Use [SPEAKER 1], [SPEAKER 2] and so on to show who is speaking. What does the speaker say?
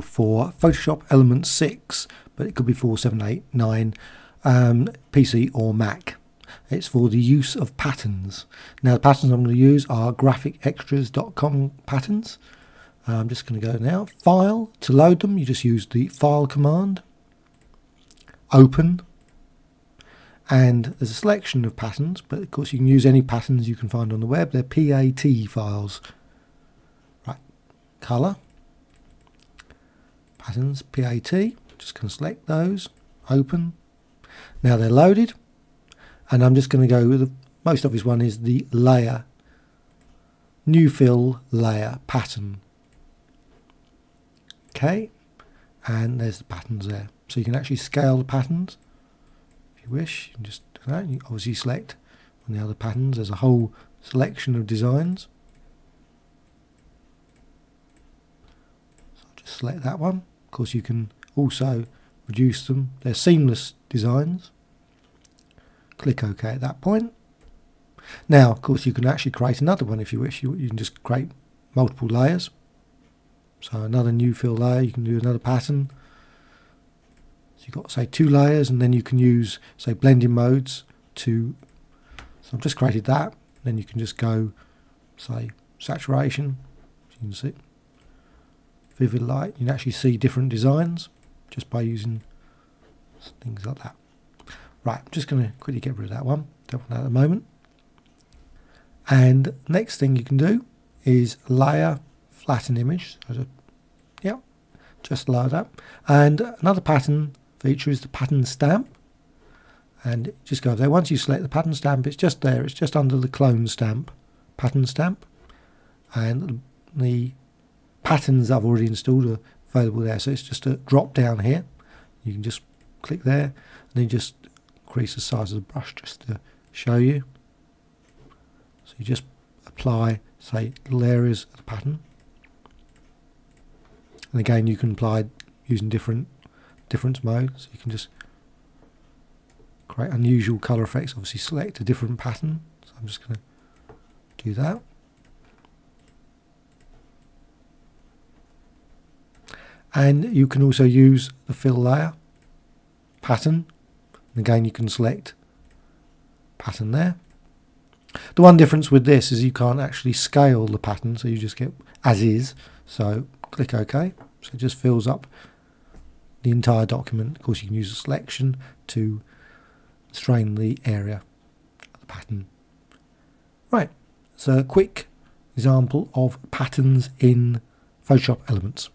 [SPEAKER 1] for Photoshop Element 6, but it could be 4, 7, 8, 9, um, PC or Mac. It's for the use of patterns. Now the patterns I'm going to use are graphicxtras.com patterns. I'm just going to go now. File, to load them you just use the file command. Open, and there's a selection of patterns, but of course you can use any patterns you can find on the web. They're PAT files. Right, color, patterns, PAT, just going to select those, open. Now they're loaded, and I'm just going to go with the most obvious one is the layer, new fill layer pattern. Okay, and there's the patterns there. So you can actually scale the patterns if you wish. You can just do that. You obviously select on the other patterns. There's a whole selection of designs. So I'll just select that one. Of course, you can also reduce them. They're seamless designs. Click OK at that point. Now, of course, you can actually create another one if you wish. You, you can just create multiple layers. So another new fill layer, you can do another pattern. So you've got say two layers and then you can use say blending modes to so I've just created that then you can just go say saturation you can see vivid light you can actually see different designs just by using things like that. Right I'm just going to quickly get rid of that one don't want that at the moment. And next thing you can do is layer flatten image so just, yeah just load up and another pattern feature is the pattern stamp. And just go there. Once you select the pattern stamp it's just there. It's just under the clone stamp pattern stamp. And the patterns I've already installed are available there. So it's just a drop down here. You can just click there and then just increase the size of the brush just to show you. So you just apply say little areas of the pattern. And again you can apply using different difference mode so you can just create unusual color effects obviously select a different pattern. So I'm just going to do that and you can also use the fill layer pattern and again you can select pattern there the one difference with this is you can't actually scale the pattern so you just get as is so click OK so it just fills up the entire document. Of course, you can use a selection to strain the area of the pattern. Right, so a quick example of patterns in Photoshop Elements.